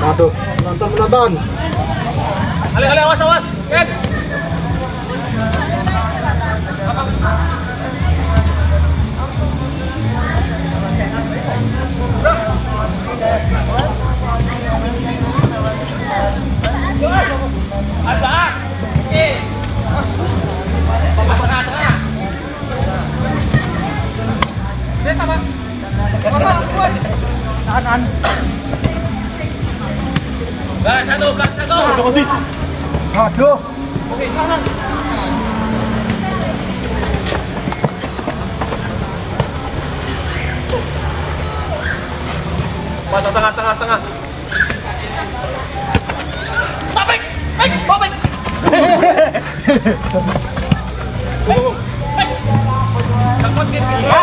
Waduh, penonton penonton. Ale, ale, awas, awas. Ken. Ada. Tahan. Satu. Aduh. Oke, kanan. Pas tengah, tengah, tengah. Topik! Hei, topik! Takut dia Ayo,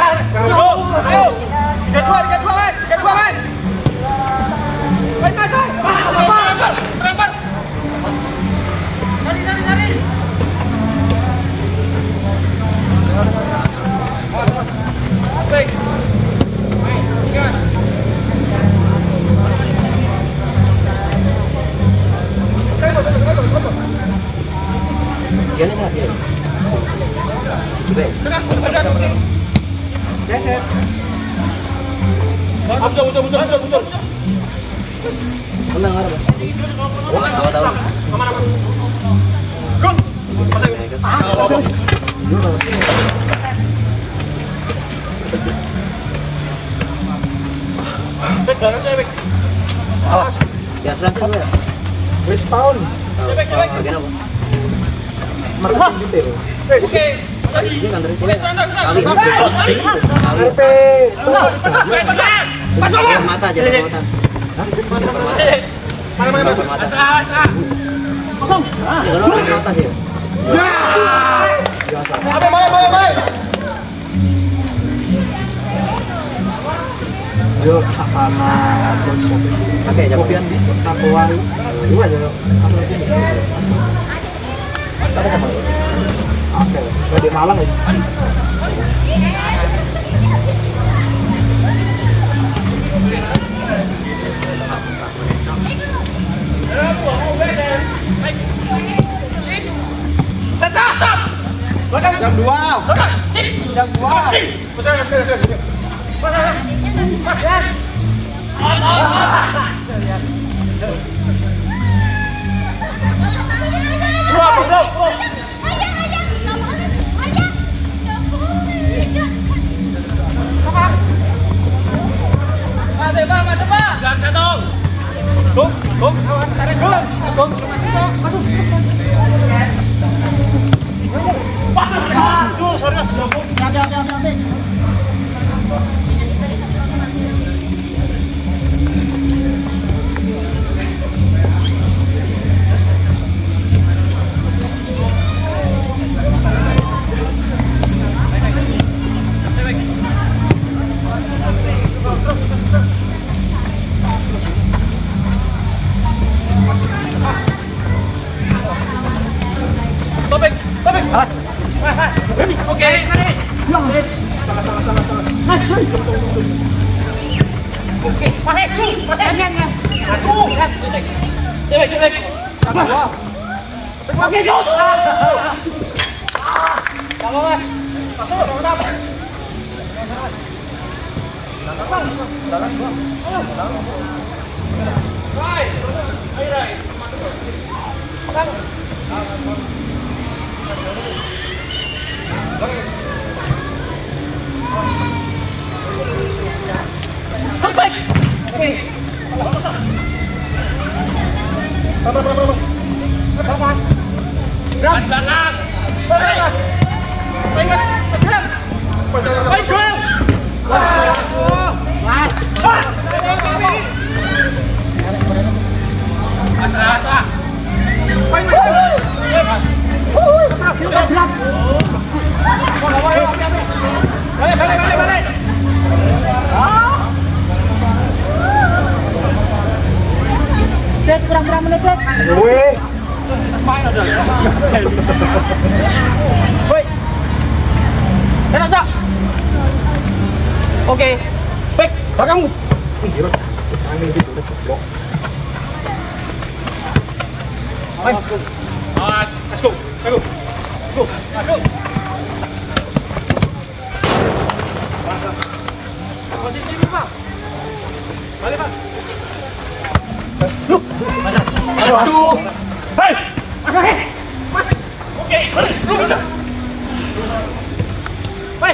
Geser. Muncul, muncul, muncul, muncul, muncul. Menang apa? Tahu tahu. Gun. Awas. Ya. Wis tahun. Cebek, cebek. Bagian apa? Marketing detail. Oke. Mata. Mana, mana, mana. Kosong. Sih. Apa. Yo, terus kopi. Oke. Kopian di Takuan. Dua aja. Apa sini? Di Malang ya. Belakang. Jam 2. Belakang. Sini. Jam 2. Pasang, sekali, sekali. Bro, bro, bro. Oke, masih, masih. Aduh. Cewek, cewek. Oke, go. Kalau mas, masuk, mantap. Rai, ayo Rai. Topik. Mas belakang. Belakang. Baik, Mas. Mas Bram. Woi. Enak tak? Oke. Baik. Angin gitu, goblok. Awas. Let's go. Let's go. Let's go. Let's go. Posisi ini, Pak. Balik, Pak. Aduh. Hei. Oke, balik. Lu udah. Hei.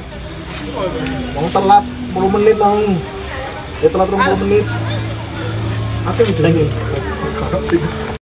mau telat 10 menit mau. Ya telat 20 menit. Apa yang?